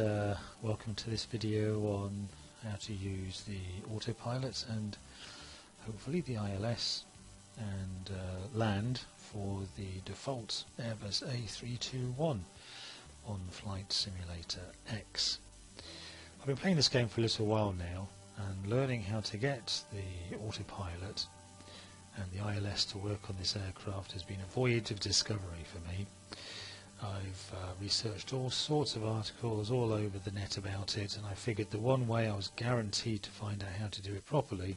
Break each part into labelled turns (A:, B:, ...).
A: uh, welcome to this video on how to use the autopilot and hopefully the ILS and uh, land for the default Airbus A321 on Flight Simulator X. I've been playing this game for a little while now and learning how to get the autopilot and the ILS to work on this aircraft has been a voyage of discovery for me. I've uh, researched all sorts of articles all over the net about it and I figured the one way I was guaranteed to find out how to do it properly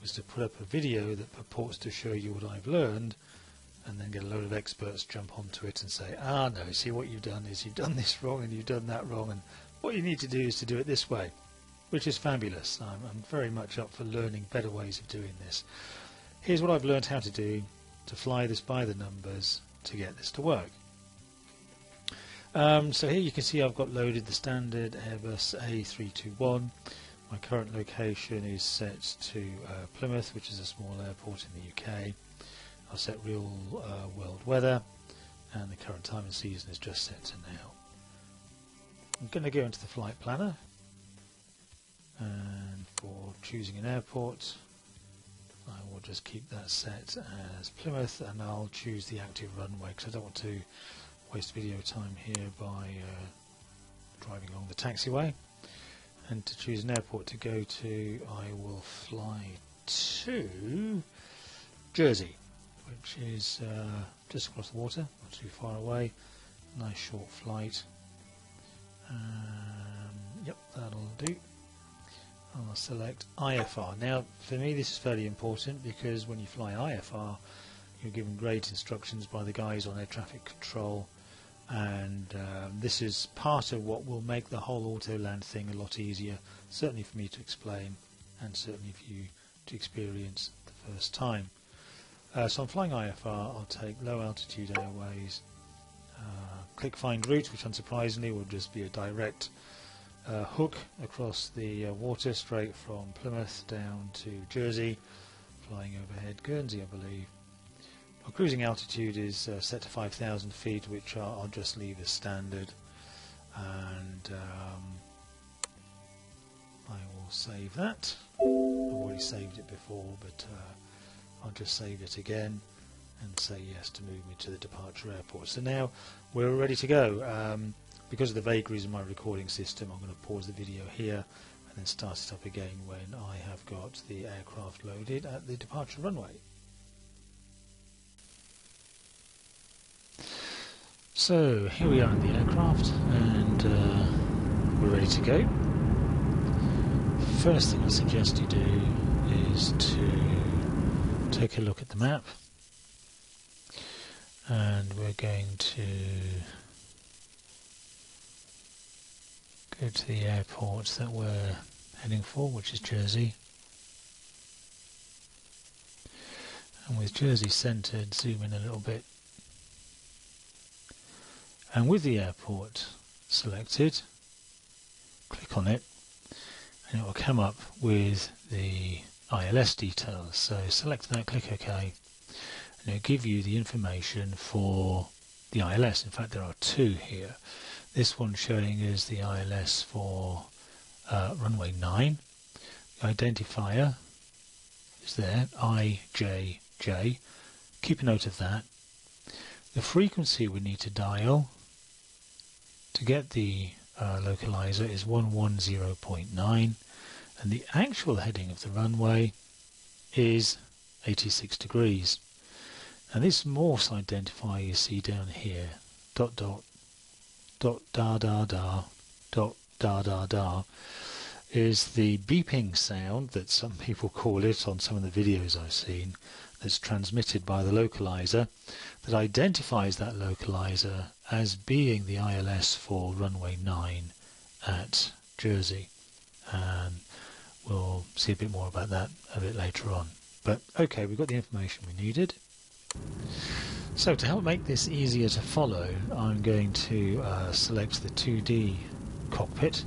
A: was to put up a video that purports to show you what I've learned and then get a load of experts jump onto it and say, ah no, see what you've done is you've done this wrong and you've done that wrong and what you need to do is to do it this way, which is fabulous. I'm, I'm very much up for learning better ways of doing this. Here's what I've learned how to do to fly this by the numbers to get this to work. Um, so here you can see I've got loaded the standard Airbus A321. My current location is set to uh, Plymouth, which is a small airport in the UK. I've set real uh, world weather, and the current time and season is just set to now. I'm going to go into the flight planner, and for choosing an airport, I will just keep that set as Plymouth, and I'll choose the active runway because I don't want to waste video time here by uh, driving along the taxiway. And to choose an airport to go to I will fly to Jersey which is uh, just across the water not too far away. Nice short flight. Um, yep that'll do. I'll select IFR now for me this is fairly important because when you fly IFR you're given great instructions by the guys on air traffic control and um, this is part of what will make the whole AutoLand thing a lot easier certainly for me to explain and certainly for you to experience the first time. Uh, so I'm flying IFR I'll take low altitude airways. Uh, click find route which unsurprisingly will just be a direct uh, hook across the uh, water straight from Plymouth down to Jersey. Flying overhead Guernsey I believe my cruising altitude is uh, set to 5,000 feet, which I'll, I'll, just leave as standard. And um, I will save that. I've already saved it before, but uh, I'll just save it again and say yes to move me to the departure airport. So now we're ready to go. Um, because of the vagaries of my recording system, I'm going to pause the video here and then start it up again when I have got the aircraft loaded at the departure runway. So here we are in the aircraft and uh, we're ready to go. First thing I suggest you do is to take a look at the map and we're going to go to the airport that we're heading for which is Jersey and with Jersey centered zoom in a little bit and with the airport selected click on it and it will come up with the ILS details. So select that click OK and it will give you the information for the ILS in fact there are two here. This one showing is the ILS for uh, runway 9 the identifier is there IJJ keep a note of that. The frequency we need to dial to get the uh, localizer is 110.9 and the actual heading of the runway is 86 degrees. And this Morse identifier you see down here dot dot dot da da da dot da da da is the beeping sound that some people call it on some of the videos I've seen that's transmitted by the localizer that identifies that localizer as being the ILS for runway 9 at Jersey. And we'll see a bit more about that a bit later on. But okay, we've got the information we needed. So to help make this easier to follow, I'm going to uh, select the 2D cockpit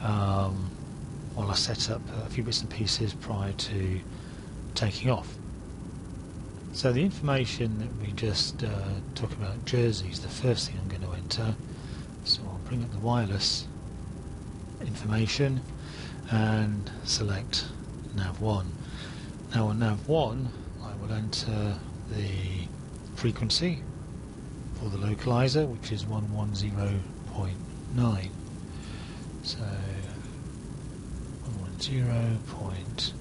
A: um, while I set up a few bits and pieces prior to taking off. So the information that we just uh, talked about Jersey is the first thing I'm going to enter. So I'll bring up the wireless information and select nav1. Now on nav1 I will enter the frequency for the localizer which is 110.9 so 110.9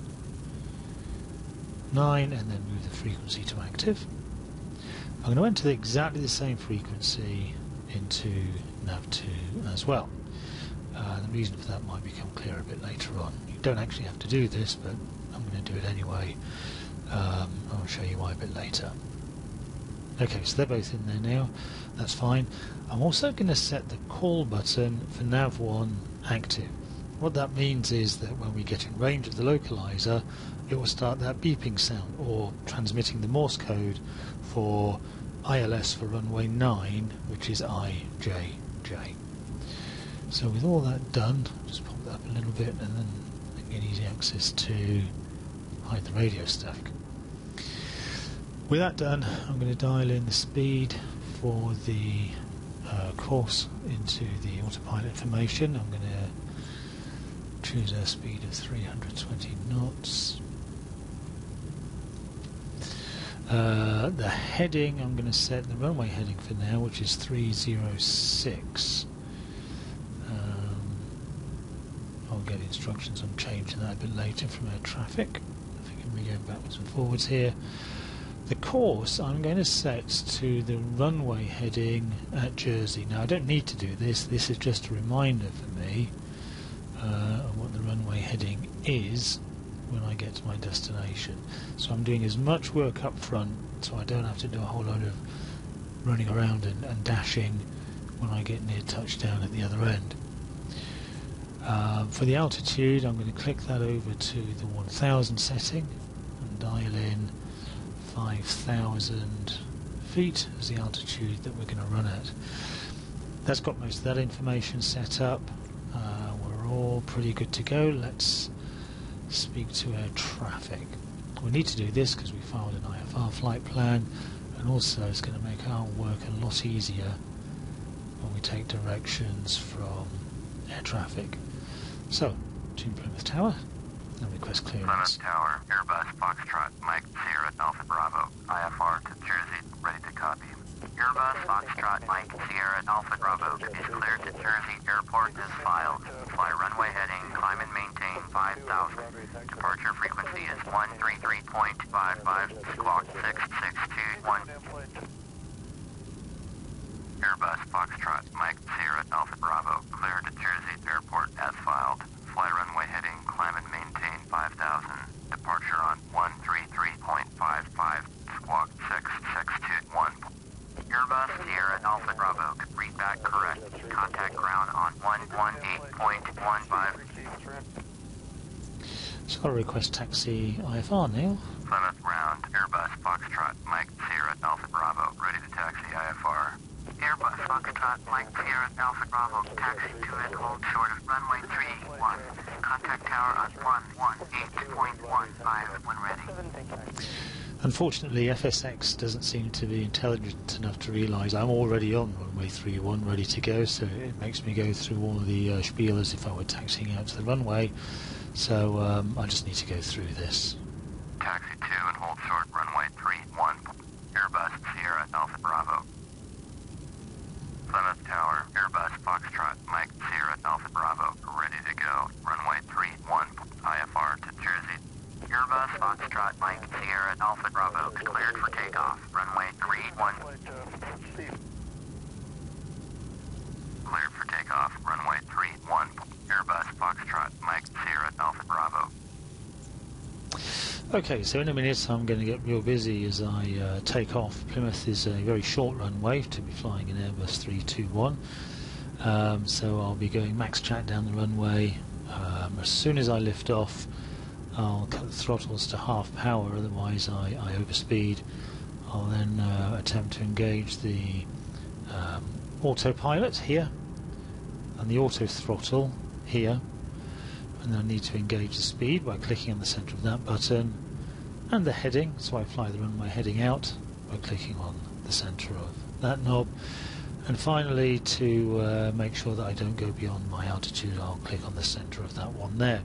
A: and then move the frequency to active I'm going to enter exactly the same frequency into nav2 as well uh, the reason for that might become clear a bit later on you don't actually have to do this but I'm going to do it anyway um, I'll show you why a bit later Okay, so they're both in there now. That's fine. I'm also going to set the call button for nav1 active. What that means is that when we get in range of the localizer, it will start that beeping sound or transmitting the Morse code for ILS for runway 9, which is IJJ. So with all that done, just pop that up a little bit and then get easy access to hide the radio stack. With that done, I'm going to dial in the speed for the uh, course into the autopilot information. I'm going to choose a speed of 320 knots. Uh, the heading, I'm going to set the runway heading for now, which is 306. Um, I'll get instructions on changing that a bit later from air traffic. I think we're going backwards and forwards here. The course I'm going to set to the runway heading at Jersey. Now I don't need to do this, this is just a reminder for me uh, of what the runway heading is when I get to my destination. So I'm doing as much work up front so I don't have to do a whole lot of running around and, and dashing when I get near touchdown at the other end. Uh, for the altitude I'm going to click that over to the 1000 setting and dial in 5,000 feet as the altitude that we're going to run at. That's got most of that information set up. Uh, we're all pretty good to go. Let's speak to air traffic. We need to do this because we filed an IFR flight plan and also it's going to make our work a lot easier when we take directions from air traffic. So, to Plymouth Tower, and request clearance.
B: Plymouth Tower, Airbus Foxtrot, Mike Sierra Alpha Bravo, IFR to Jersey, ready to copy. Airbus Foxtrot, Mike Sierra Alpha Bravo is cleared to Jersey Airport as filed. Fly runway heading, climb and maintain 5000. Departure frequency is 133.55, squawk 6621. Airbus Foxtrot, Mike Sierra Alpha Bravo, cleared to Jersey Airport as filed. Fly runway heading, climb and maintain 5000. Departure on 133.55, squawk 6621. Airbus Sierra Alpha Bravo, read back correct. Contact ground on 118.15.
A: So I'll request taxi IFR Neil.
B: Plymouth ground, Airbus Foxtrot, Mike Sierra Alpha Bravo, ready to taxi IFR. Airbus Foxtrot, Mike Sierra Alpha Bravo, taxi to and hold short of runway 31. Contact tower on 118.15 when ready.
A: Unfortunately, FSX doesn't seem to be intelligent enough to realise I'm already on runway 31, ready to go, so it makes me go through all the uh, spiel as if I were taxiing out to the runway. So um, I just need to go through this.
B: Taxi 2 and hold short runway 31. Airbus Sierra Alpha Bravo. Plymouth Tower, Airbus Foxtrot, Mike Sierra Alpha Bravo, ready to go. Runway 31, IFR to Jersey. Airbus Foxtrot, Mike Sierra Alpha Bravo, cleared for takeoff. Runway 31. Cleared for takeoff. Runway 31. Airbus Foxtrot, Mike Sierra Alpha Bravo.
A: Okay, so in a minute I'm going to get real busy as I uh, take off. Plymouth is a very short runway to be flying an Airbus 321, um, so I'll be going max chat down the runway. Um, as soon as I lift off, I'll cut the throttles to half power, otherwise I, I overspeed. I'll then uh, attempt to engage the um, autopilot here and the auto throttle here and I need to engage the speed by clicking on the centre of that button and the heading, so I fly the runway heading out by clicking on the centre of that knob. And finally, to uh, make sure that I don't go beyond my altitude, I'll click on the centre of that one there.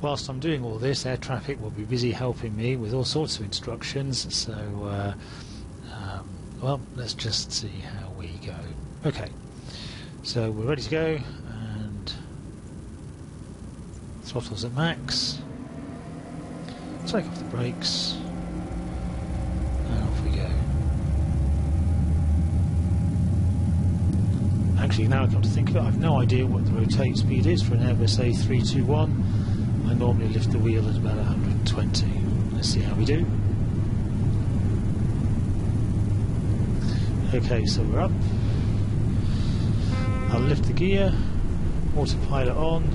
A: Whilst I'm doing all this, air traffic will be busy helping me with all sorts of instructions, so, uh, um, well, let's just see how we go. Okay, so we're ready to go, throttles at max, take off the brakes, and off we go. Actually, now I come to think of it, I've no idea what the rotate speed is for an Airbus A321. I normally lift the wheel at about 120. Let's see how we do. Okay, so we're up. I'll lift the gear, autopilot on,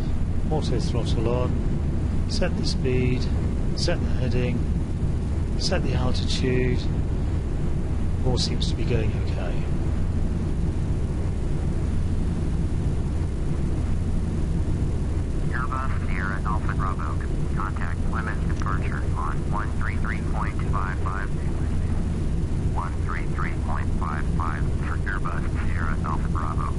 A: auto throttle on, set the speed, set the heading, set the altitude. All seems to be going okay.
B: Airbus Sierra Alpha Bravo. Contact limit departure on 133.55. 133.55 for Airbus Sierra Alpha Bravo.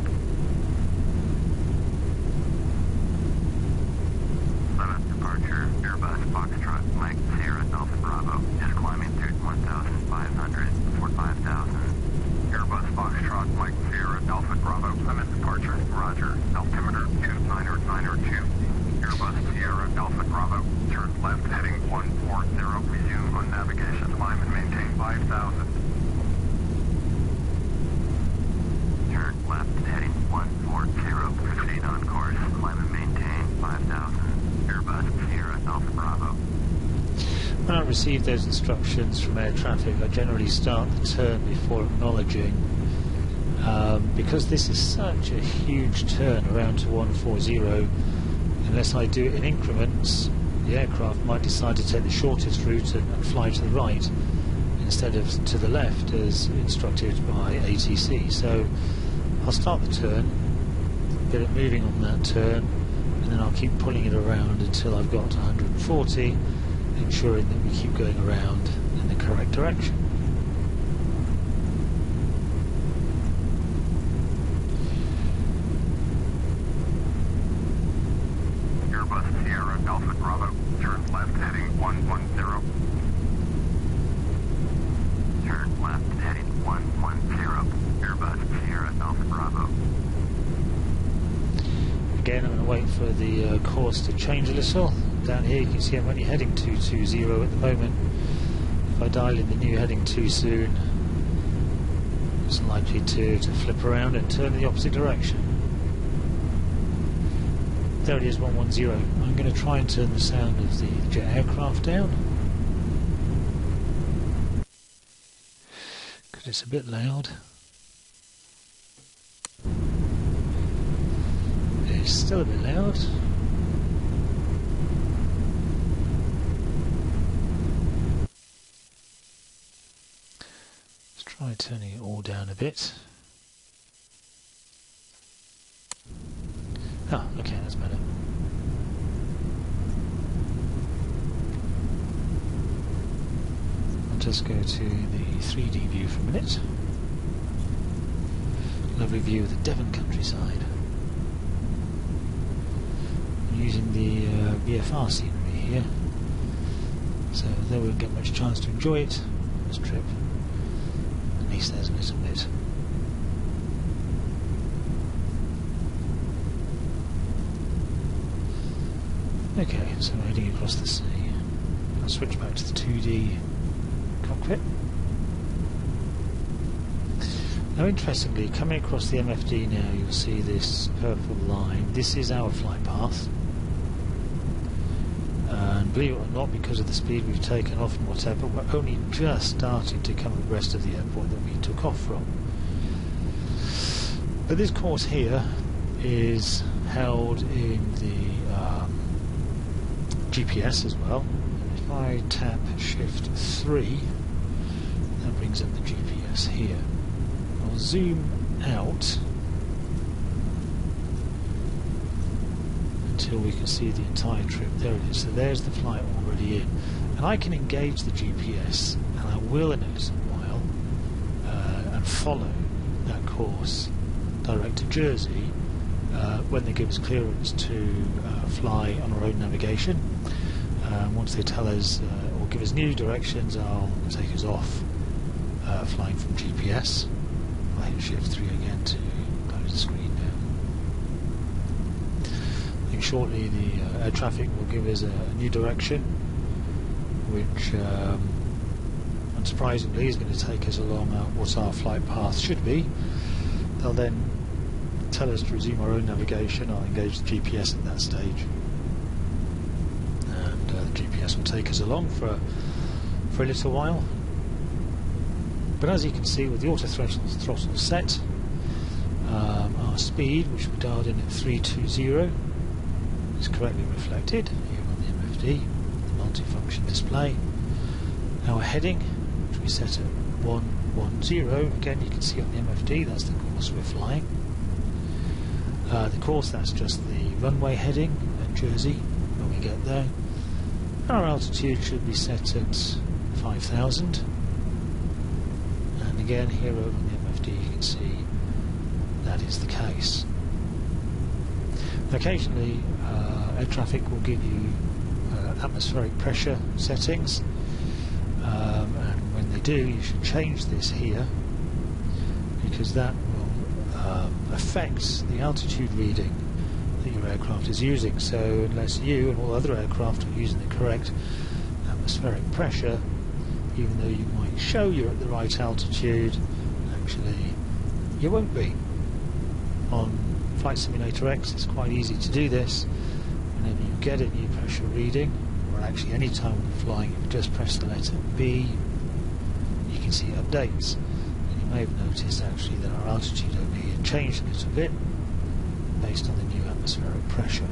B: Limit departure Airbus Foxtrot Mike Sierra Alpha Bravo is climbing through 1,500 for 5,000. Airbus Foxtrot Mike Sierra Alpha Bravo limit departure Roger altimeter 29902. Airbus Sierra Alpha Bravo turn left heading 140 resume on navigation climb and maintain 5,000. Turn left heading 140 proceed on course climb and maintain 5,000. Airbus Sierra Alpha Bravo.
A: When I receive those instructions from air traffic, I generally start the turn before acknowledging. Um, because this is such a huge turn around to 140, unless I do it in increments, the aircraft might decide to take the shortest route and, and fly to the right instead of to the left as instructed by ATC. So I'll start the turn, get it moving on that turn, and then I'll keep pulling it around until I've got 140 ensuring that we keep going around in the correct direction.
B: Airbus Sierra Alpha Bravo, turn left heading 110. Turn left heading 110. Airbus Sierra Alpha Bravo.
A: Again, I'm going to wait for the uh, course to change a little. Down here you can see I'm only heading 220 at the moment. If I dial in the new heading too soon, it's likely to, to flip around and turn in the opposite direction. There it is, 110. I'm going to try and turn the sound of the jet aircraft down. Because it's a bit loud. It's still a bit loud. Let's try turning it all down a bit. Ah, okay, that's better. I'll just go to the 3D view for a minute. Lovely view of the Devon countryside. I'm using the uh, VFR scenery here, so we won't get much chance to enjoy it this trip, there's a little bit. Okay, so we're heading across the sea. I'll switch back to the 2D cockpit. Now interestingly, coming across the MFD now, you'll see this purple line. This is our flight path. Believe it or not, because of the speed we've taken off and whatever, we're only just starting to come abreast of the airport that we took off from. But this course here is held in the um, GPS as well. If I tap Shift 3, that brings up the GPS here. I'll zoom out until we can see the entire trip. There it is. So there's the flight already in. And I can engage the GPS, and I will in a little while, uh, and follow that course direct to Jersey uh, when they give us clearance to uh, fly on our own navigation. Um, once they tell us uh, or give us new directions, I'll take us off uh, flying from GPS. I'll hit Shift 3 again to close the screen shortly the uh, air traffic will give us a, a new direction, which um, unsurprisingly is going to take us along uh, what our flight path should be. They'll then tell us to resume our own navigation. I'll engage the GPS at that stage, and uh, the GPS will take us along for for a little while. But as you can see, with the auto throttle, throttle set, um, our speed, which we dialed in at 320, is correctly reflected here on the MFD, the multifunction display. Our heading, which we set at 110, again you can see on the MFD, that's the course we're flying. Uh, the course, that's just the runway heading at Jersey when we get there. Our altitude should be set at 5,000 and again here over on the MFD you can see that is the case. Occasionally uh, air traffic will give you uh, atmospheric pressure settings um, and when they do you should change this here because that will um, affect the altitude reading that your aircraft is using so unless you and all other aircraft are using the correct atmospheric pressure even though you might show you're at the right altitude, actually you won't be. On Flight Simulator X it's quite easy to do this. Whenever you get a new pressure reading, or actually any time when you're flying, you just press the letter B, you can see updates. And you may have noticed actually that our altitude over here changed a little bit based on the new atmospheric pressure.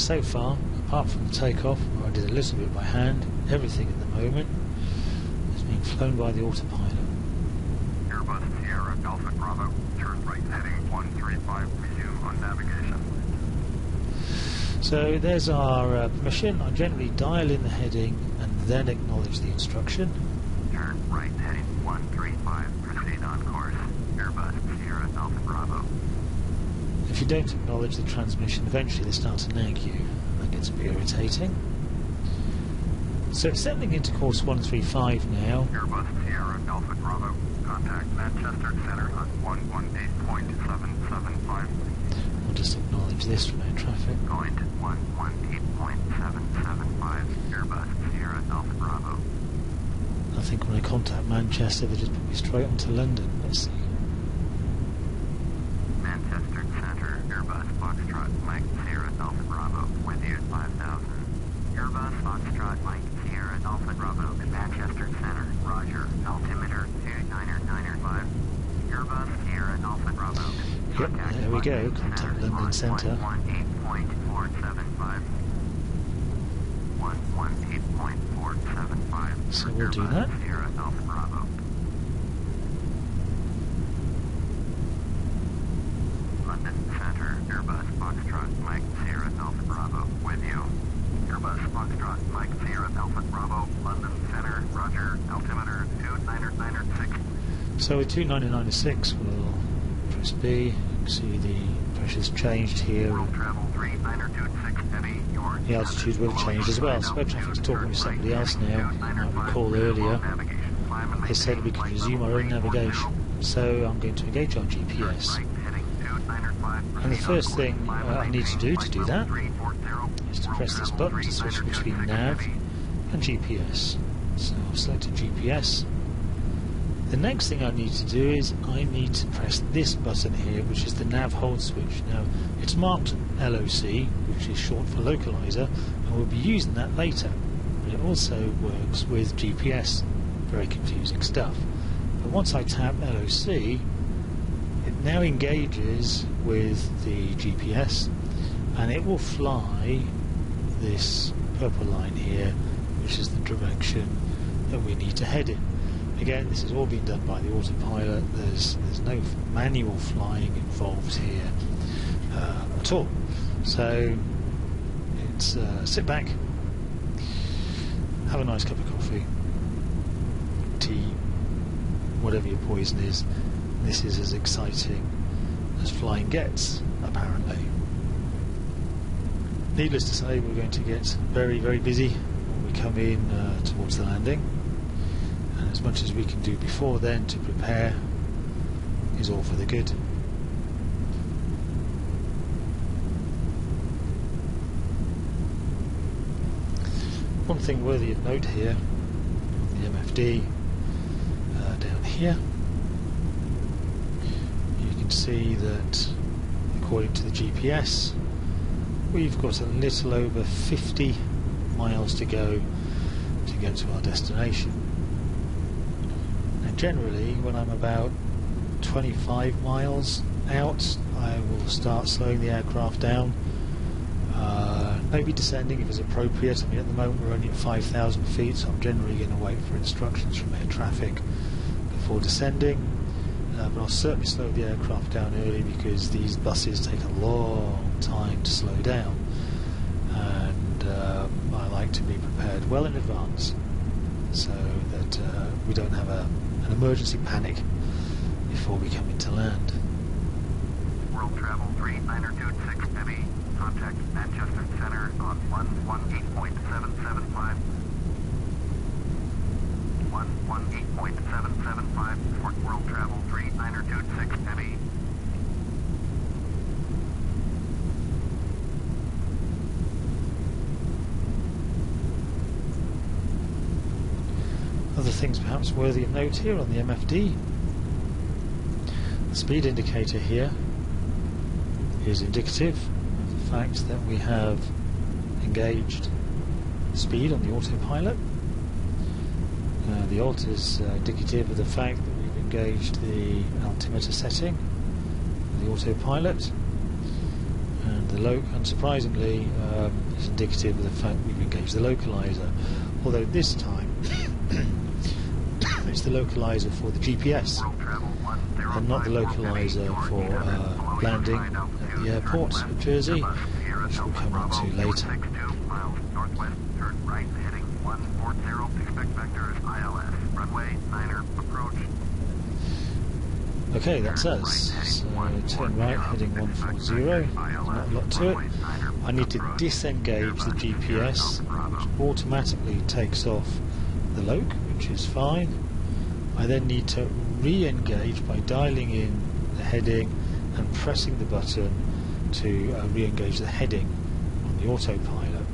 A: so far, apart from the takeoff, where I did a little bit by hand, everything at the moment is being flown by the autopilot.
B: Airbus Sierra Alpha Bravo, turn right heading 135, resume on navigation.
A: So there's our uh, permission. I generally dial in the heading and then acknowledge the instruction.
B: Turn right heading 135, proceed on course. Airbus Sierra Alpha Bravo.
A: If you don't acknowledge the transmission, eventually they start to nag you. That gets a bit irritating. So it's settling into course 135 now.
B: Airbus Sierra Alpha Bravo, contact Manchester Center on 118.775,
A: I'll just acknowledge this from traffic.
B: going to 118.775, Airbus Sierra Bravo.
A: I think when I contact Manchester, they just put me straight onto London. Let's see.
B: Manchester Center, Airbus Foxtrot Mike Sierra Alpha Bravo, with you at 5000. Airbus Foxtrot Mike Sierra Alpha Bravo to Manchester Center, Roger, altimeter 29995. Airbus Sierra Alpha Bravo.
A: Yep, there we go, contact London Centre.
B: 118.475. 118.475.
A: So we'll do that.
B: Center, with you. Airbus Foxtrot Mike Sierra Alpha Bravo, London Center, Roger, altimeter 29996.
A: So with 299.6 we'll press B, see the pressure's changed here,
B: World travel 39226 heavy, your
A: the altitude will change as well. So air traffic's talking with somebody else now, might recall earlier, they said we could resume our own navigation. So I'm going to engage our GPS. And the first thing uh, I need to do to do that is to press this button to switch between nav and GPS. So I've selected GPS. The next thing I need to do is I need to press this button here, which is the nav hold switch. Now, it's marked LOC, which is short for localizer, and we'll be using that later. But it also works with GPS. Very confusing stuff. But once I tap LOC, it now engages with the GPS, and it will fly this purple line here, which is the direction that we need to head in. Again, this has all been done by the autopilot. There's there's no manual flying involved here uh, at all. So it's uh, sit back, have a nice cup of coffee, tea, whatever your poison is. This is as exciting as flying gets, apparently. Needless to say, we're going to get very, very busy when we come in uh, towards the landing. As much as we can do before then to prepare is all for the good. One thing worthy of note here, the MFD uh, down here, you can see that according to the GPS we've got a little over 50 miles to go to get to our destination. Generally when I'm about 25 miles out I will start slowing the aircraft down uh, maybe descending if it's appropriate. I mean, at the moment we're only at 5,000 feet, so I'm generally going to wait for instructions from air traffic before descending. Uh, but I'll certainly slow the aircraft down early because these buses take a long time to slow down, and um, I like to be prepared well in advance so that uh, we don't have a, an emergency panic before we come into land.
B: World Travel 3926 Heavy. Contact Manchester Center on 118.775. 118.775 for World Travel 3926 Heavy.
A: Other things perhaps worthy of note here on the MFD. The speed indicator here is indicative of the fact that we have engaged speed on the autopilot. Uh, the alt is uh, indicative of the fact that we've engaged the altimeter setting, the autopilot, and the loc, unsurprisingly, um, is indicative of the fact that we've engaged the localizer. Although this time it's the localizer for the GPS and not the localizer for uh, landing at the airport of Jersey, which we'll come on to later.
B: miles northwest, turn right, heading 140. Expect vectors ILS. Runway, Niner, approach.
A: Okay, that's us. So turn right, heading 140. There's not a lot to it. I need to disengage the GPS, which automatically takes off the loc, which is fine. I then need to re-engage by dialing in the heading and pressing the button to uh, re-engage the heading on the autopilot.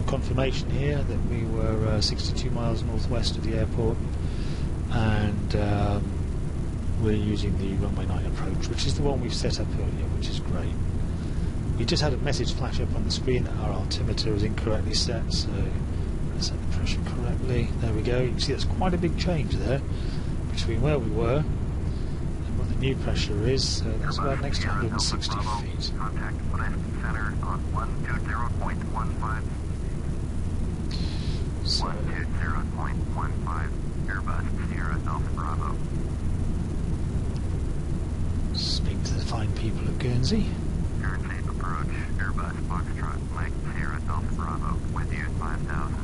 A: A confirmation here that we were uh, 62 miles northwest of the airport and um, we're using the runway 9 approach, which is the one we've set up earlier, which is great. We just had a message flash up on the screen that our altimeter is incorrectly set, so set the pressure correctly. There we go. You can see that's quite a big change there between where we were and what the new pressure is. So that's about next to 160 feet.
B: Contact left center on 120.15.
A: So
B: 120.15. Airbus Sierra Alpha Bravo.
A: speak to the fine people of. Guernsey
B: approach. Airbus Foxtrot Mike Sierra Alpha Bravo. With you 5000.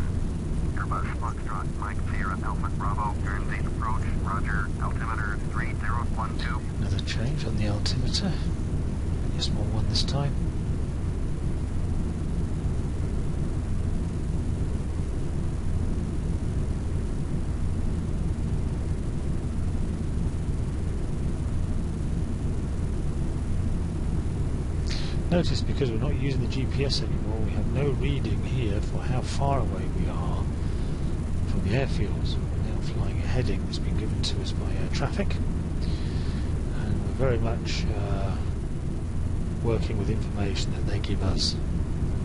B: Airbus Foxtrot Mike Sierra Alpha Bravo. Guernsey approach. Roger. Altimeter 3012.
A: Another change small one this time. Notice because we're not using the GPS anymore, we have no reading here for how far away we are from the airfields. We're now flying a heading that's been given to us by air traffic and we're very much uh, working with information that they give us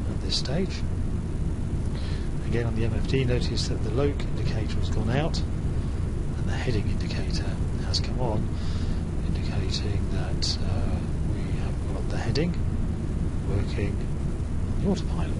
A: at this stage. Again on the MFD notice that the loc indicator has gone out and the heading indicator has come on indicating that uh, we have got the heading working on the autopilot.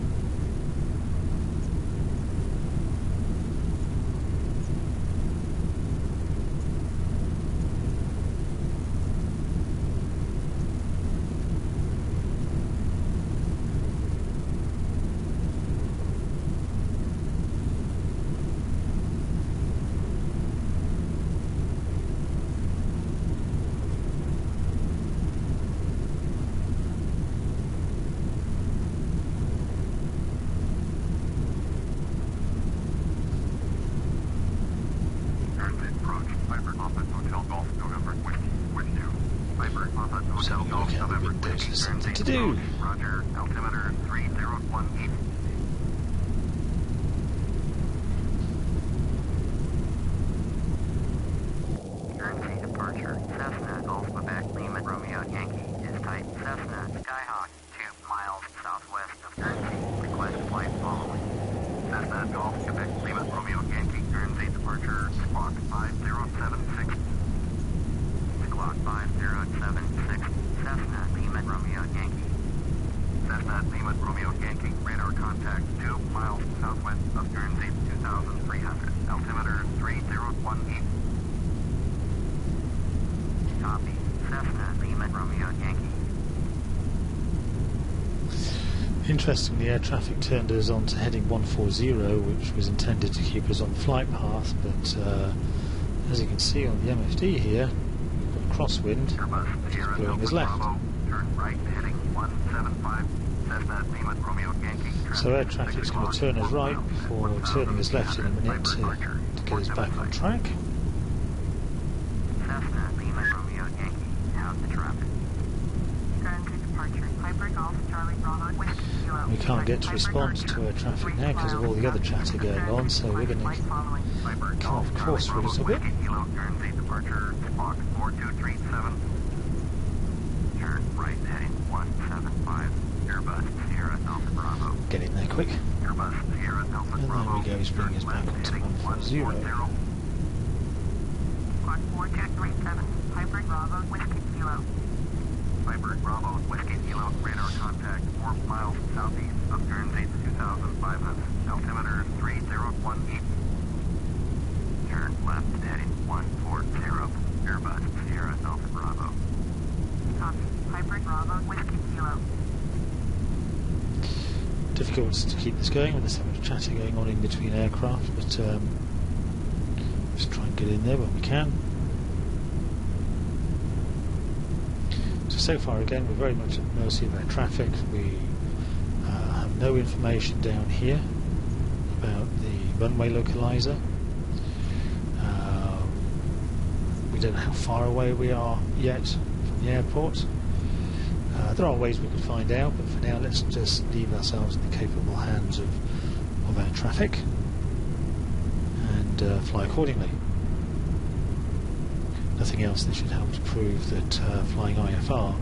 B: Viper, Alpha,
A: So
B: Hotel
A: you
B: Golf,
A: look out the
B: November
A: windows,
B: 6,
A: there's
B: turn
A: something to do.
B: Roger, altimeter 3018. Guernsey departure, Cessna, Golf Quebec, Lima, Romeo, Yankee, is type Cessna, Skyhawk, 2 miles southwest of Guernsey. Request flight following. Cessna, Golf Quebec, Lima, Romeo, Yankee, Guernsey departure, squawk 5076. Squawk 5076, Cessna, Lima, Romeo, Yankee. Cessna, Lima, Romeo, Yankee, radar contact 2 miles southwest of Guernsey, 2300. Altimeter 3018. Copy. Cessna, Lima, Romeo, Yankee.
A: Interestingly, air traffic turned us on to heading 140, which was intended to keep us on the flight path, but uh, as you can see on the MFD here, we've got a crosswind,
B: Airbus
A: which is blowing
B: Delta
A: us left.
B: Bravo, turn right heading 175. Cessna, Lima, Romeo, Yankee.
A: So air traffic's going to turn us right before turning us left in a minute to, to get us back on track.
B: Cessna, Lima, Romeo, Yankee. How's the traffic?
C: Guernsey departure, Piper Golf, Charlie Bravo, Whiskey Kilo.
A: We can't get to respond to air traffic now because of all the other chatter going on, so we're going to. Come off course for a little bit.
B: Whiskey Kilo, Guernsey departure, squawk 4237. Turn right heading 175. Airbus Sierra Alpha Bravo.
A: get in there quick. And there we go, he's bringing us back
B: left
A: onto
B: heading
A: 140.
B: 140.
C: Squawk 4237, Piper Bravo, Whiskey Kilo.
B: Piper Bravo Whiskey Kilo radar contact 4 miles southeast of Guernsey 2500 altimeter 3018 turn left heading 140 Airbus Sierra Alpha Bravo
C: Copy. Piper Bravo, Whiskey Kilo.
A: Difficult to keep this going with so much chatter going on in between aircraft, but um, just try and get in there when we can. So, far again, we're very much at the mercy of our traffic. We uh, have no information down here about the runway localizer. Um, we don't know how far away we are yet from the airport. Uh, there are ways we could find out, but for now, let's just leave ourselves in the capable hands of, of air traffic and uh, fly accordingly. Nothing else that should help to prove that uh, flying IFR,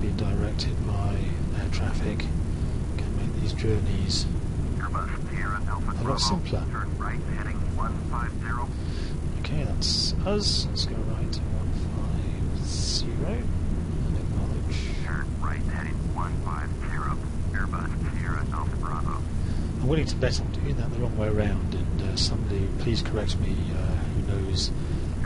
A: being directed by air traffic, can make these journeys A lot simpler.
B: right heading 150
A: Okay, that's us. Let's go right to 150 and acknowledge.
B: turn right heading 150 Airbus Sierra Alpha Bravo
A: I'm willing to bet I'm doing that the wrong way around, and uh, somebody please correct me uh, who knows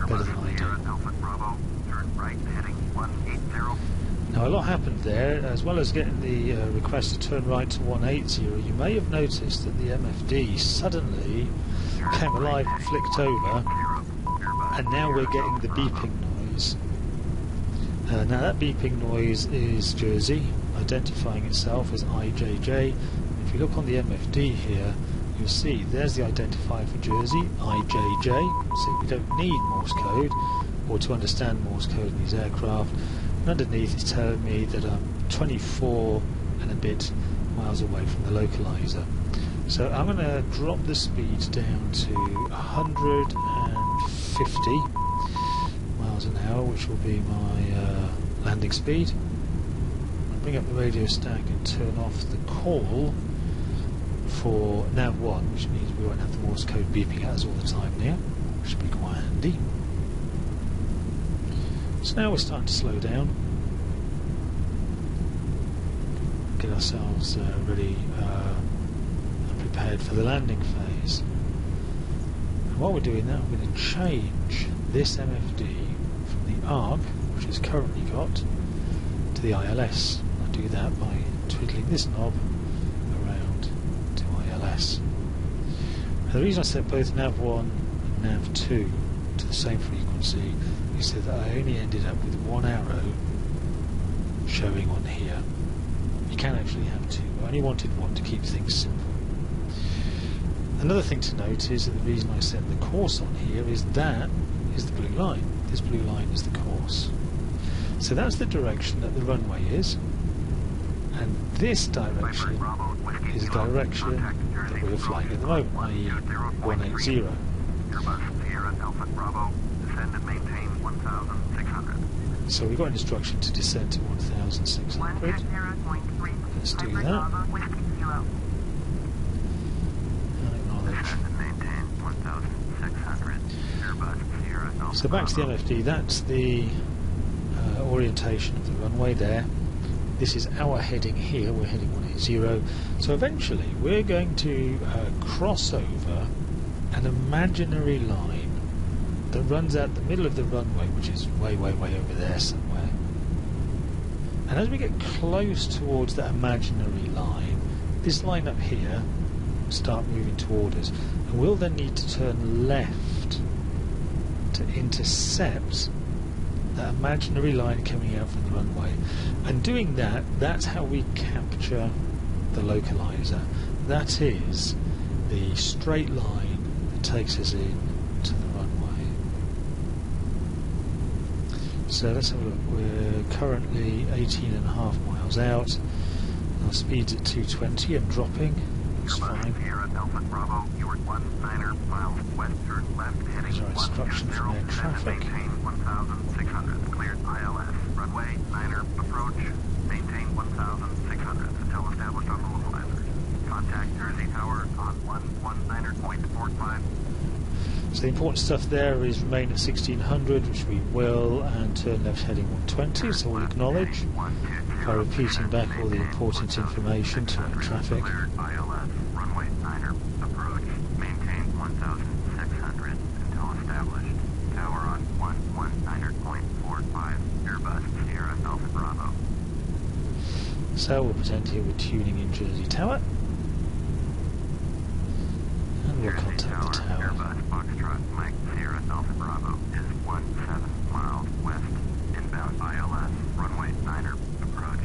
A: better than I do.
B: Alpha Bravo turn right heading 180
A: Now, a lot happened there. As well as getting the uh, request to turn right to 180, you may have noticed that the MFD suddenly came alive and flicked over, and now we're getting the beeping noise. Uh, now, that beeping noise is Jersey identifying itself as IJJ. If you look on the MFD here, you'll see there's the identifier for Jersey, IJJ. So we don't need Morse code or to understand Morse code in these aircraft. And underneath it's telling me that I'm 24 and a bit miles away from the localizer. So I'm going to drop the speed down to 150 miles an hour, which will be my uh, landing speed. I'll bring up the radio stack and turn off the call for nav 1, which means we won't have the Morse code beeping at us all the time now, which should be quite handy. So now we're starting to slow down, get ourselves uh, ready uh, and prepared for the landing phase. And while we're doing that, we're going to change this MFD from the ARC, which it's currently got, to the ILS. I do that by twiddling this knob around to ILS. Now, the reason I set both nav1 and nav2 to the same frequency is that I only ended up with one arrow showing on here. You can actually have two. I only wanted one to keep things simple. Another thing to note is that the reason I set the course on here is that is the blue line. This blue line is the course. So that's the direction that the runway is. And this direction is the direction we're flying at the moment, i.e. 180.
B: Airbus Sierra Alpha Bravo, descend and maintain 1,600.
A: So we've got an instruction to descend to 1,600. Let's do that.
C: Bravo, Whiskey Kilo.
A: And acknowledge.
B: Descend and maintain 1,600. Airbus Sierra Alpha
A: So back to the. MFD, that's the uh, orientation of the runway there. This is our heading here, we're heading 180. So eventually we're going to uh, cross over an imaginary line that runs out the middle of the runway, which is way, way, way over there somewhere. And as we get close towards that imaginary line, this line up here will start moving toward us. And we'll then need to turn left to intercept that imaginary line coming out from the runway. And doing that, that's how we capture the localizer. That is the straight line that takes us in to the runway. So let's have a look. We're currently 18 and a half miles out. Our speed's at 220 and dropping. Looks
B: Airbus
A: fine.
B: Sierra Alpha Bravo, you are one niner miles west, turn left, heading
A: are instructions from air
B: 120, descend
A: traffic.
B: maintain 1,600. Cleared ILS. Runway niner approach, maintain 1,600 until established on the localizer. Contact Jersey Tower on 119.45.
A: So the important stuff there is remain at 1600, which we will, and turn left heading 120, so we'll acknowledge by repeating back all the important information to traffic.
B: Cleared ILS. Runway niner approach, maintain 1,600 until established. Tower on 119.45. Airbus Sierra Alpha Bravo.
A: So we'll present here with tuning in Jersey Tower. And we'll
B: Jersey
A: contact the tower.
B: Airbus Foxtrot Mike Sierra Alpha Bravo is 17 miles west. Inbound ILS. Runway niner approach.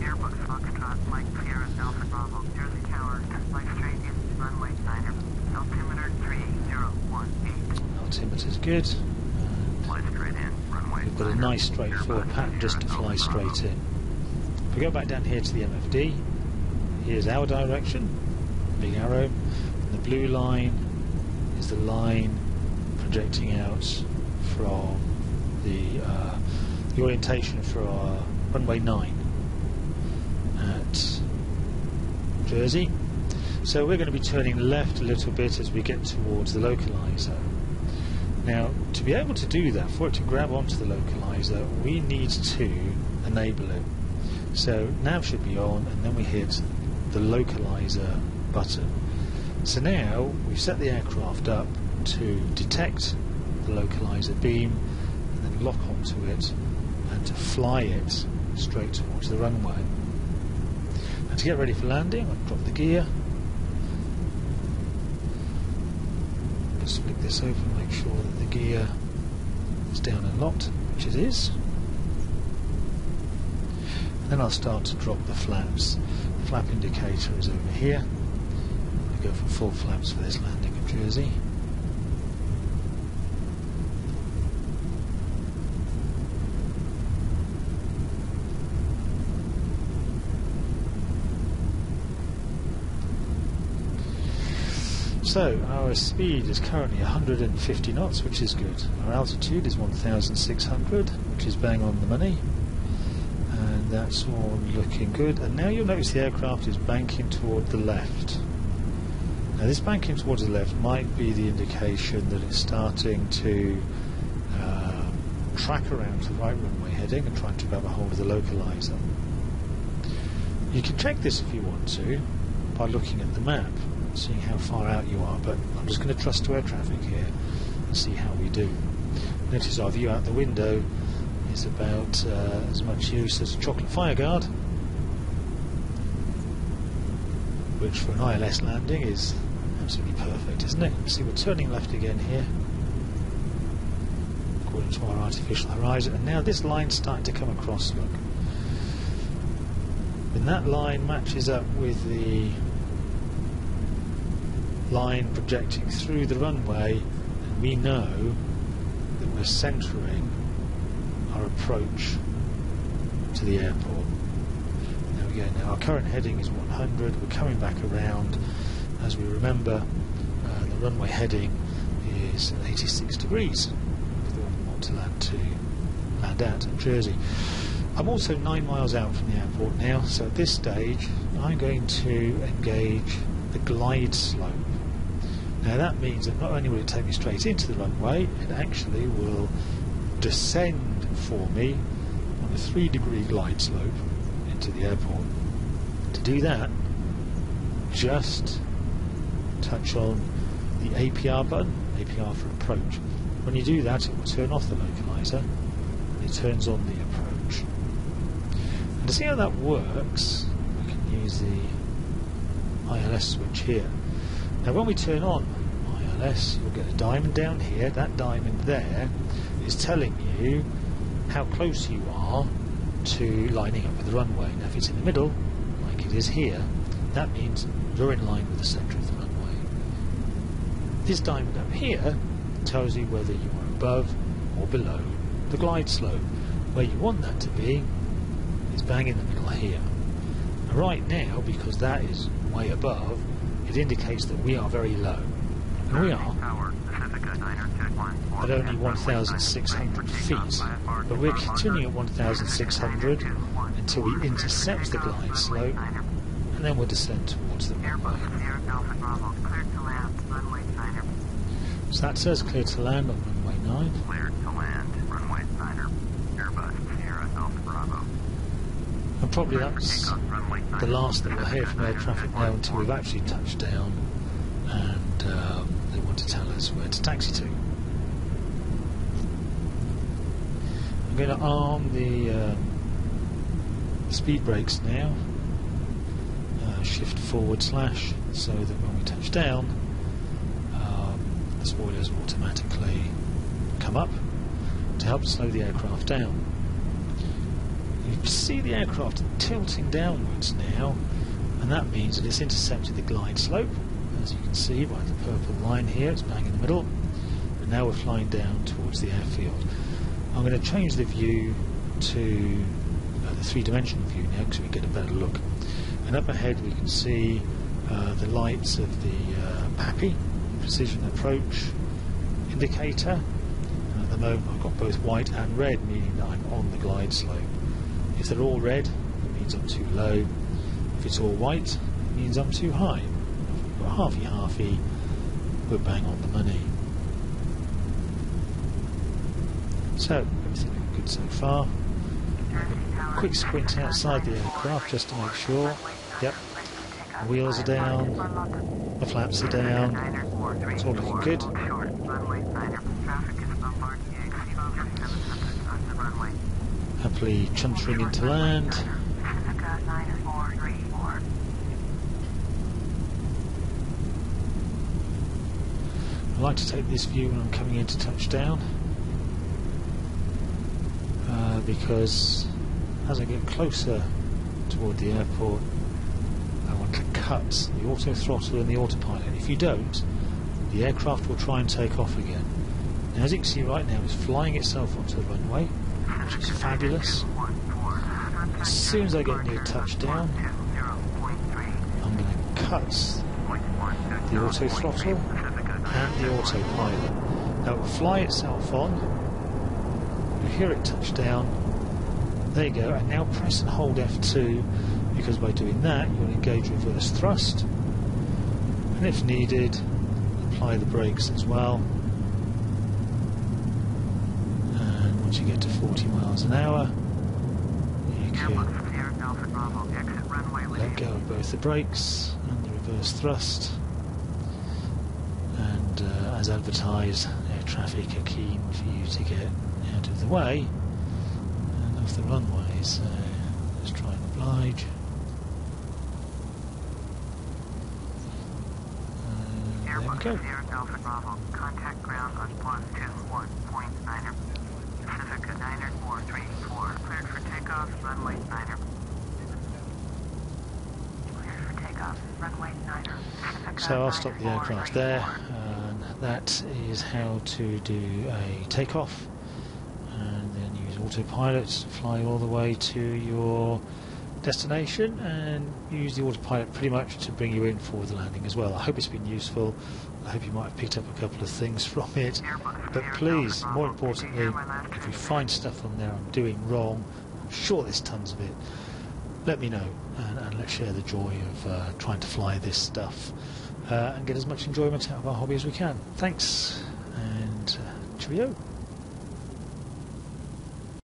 C: Airbus Foxtrot, Mike Sierra Alpha Bravo, Jersey Tower, fly straight in runway niner, altimeter 3018.
A: Altimeter's good. And
B: Fly straight in. Runway
A: we've got a nice straightforward
B: Airbus
A: pattern just to fly straight in. If we go back down here to the MFD, here's our direction, big arrow. And the blue line is the line projecting out from the, uh, the orientation for our runway 9 at Jersey. So we're going to be turning left a little bit as we get towards the localizer. Now, to be able to do that, for it to grab onto the localizer, we need to enable it. So nav should be on, and then we hit the localizer button. So now we've set the aircraft up to detect the localizer beam, and then lock onto it, and to fly it straight towards the runway. And to get ready for landing, I'll drop the gear. This open, make sure that the gear is down and locked, which it is. Then I'll start to drop the flaps. The flap indicator is over here. We go for full flaps for this landing at Jersey. So our speed is currently 150 knots, which is good. Our altitude is 1,600, which is bang on the money. And that's all looking good. And now you'll notice the aircraft is banking toward the left. Now this banking towards the left might be the indication that it's starting to uh, track around to the right runway heading and trying to grab a hold of the localizer. You can check this if you want to by looking at the map, seeing how far out you are, but I'm just going to trust to air traffic here and see how we do. Notice our view out the window is about uh, as much use as a chocolate fire guard, which for an ILS landing is absolutely perfect, isn't it? See, we're turning left again here, according to our artificial horizon, and now this line's starting to come across, look. And that line matches up with the line projecting through the runway, and we know that we're centering our approach to the airport. There we go. Now our current heading is 100. We're coming back around. As we remember, uh, the runway heading is 86 degrees. Where we want to land to land at at Jersey. I'm also nine miles out from the airport now, so at this stage I'm going to engage the glide slope. Now that means that not only will it take me straight into the runway, it actually will descend for me on a three degree glide slope into the airport. To do that, just touch on the APR button, APR for approach. When you do that, it will turn off the localizer and it turns on the approach. And to see how that works, we can use the ILS switch here. Now when we turn on ILS, you'll get a diamond down here. That diamond there is telling you how close you are to lining up with the runway. Now if it's in the middle, like it is here, that means you're in line with the centre of the runway. This diamond up here tells you whether you are above or below the glide slope. Where you want that to be is bang in the middle here. Now right now, because that is way above, it indicates that we are very low. And we are
B: Tower, Pacifica Niner Jet 1.
A: at only 1,600 feet, but we're continuing at 1,600 until we intercept the glide slope, and then we'll descend towards the runway. So that says clear to land on runway 9.
B: Cleared to land, runway Niner. Airbus Sierra Alpha Bravo.
A: And probably that's the last that we'll hear from air traffic now until we've actually touched down and um, they want to tell us where to taxi to. I'm going to arm the um, speed brakes now, uh, shift forward slash, so that when we touch down, um, the spoilers will automatically come up to help slow the aircraft down. You can see the aircraft tilting downwards now, and that means that it's intercepted the glide slope, as you can see by the purple line here, it's bang in the middle, and now we're flying down towards the airfield. I'm going to change the view to uh, the three-dimensional view now because we get a better look. And up ahead we can see uh, the lights of the uh, PAPI, Precision Approach Indicator. At the moment I've got both white and red, meaning that I'm on the glide slope. If they're all red, it means I'm too low. If it's all white, it means I'm too high. If got halfy halfy, we're bang on the money. So, everything good so far. Quick squint outside the aircraft just to make sure. Yep, wheels are down, the flaps are down, it's all looking good.
C: Short, runway niner. Traffic is Bombardier, exceed 700 on the runway.
A: Happily chuntering into land. I like to take this view when I'm coming into touchdown uh, because as I get closer toward the airport I want to cut the auto throttle and the autopilot. If you don't, the aircraft will try and take off again. Now as you can see right now it's flying itself onto the runway which is fabulous. As soon as I get near touchdown I'm going to cut the auto throttle and the autopilot. Now it will fly itself on. You hear it touch down. There you go. And now press and hold F2 because by doing that you'll engage reverse thrust. And if needed, apply the brakes as well. And once you get to 40 miles an hour, you can let go of both the brakes and the reverse thrust. And uh, as advertised, air traffic are keen for you to get out of the way and off the runway. So let's try and oblige. And there we go.
C: Sierra Alpha Bravo, contact ground on 121.9er. Pacifica 9434, cleared for takeoff, runway 9er. Cleared for takeoff, runway 9er. Pacifica
A: So I'll stop the aircraft there, and that is how to do a takeoff, and then use autopilot, to fly all the way to your destination and use the autopilot pretty much to bring you in for the landing as well. I hope it's been useful. I hope you might have picked up a couple of things from it. But please, more importantly, if you find stuff on there I'm doing wrong, I'm sure there's tons of it, let me know and, and let's share the joy of uh, trying to fly this stuff uh, and get as much enjoyment out of our hobby as we can. Thanks and uh, cheerio.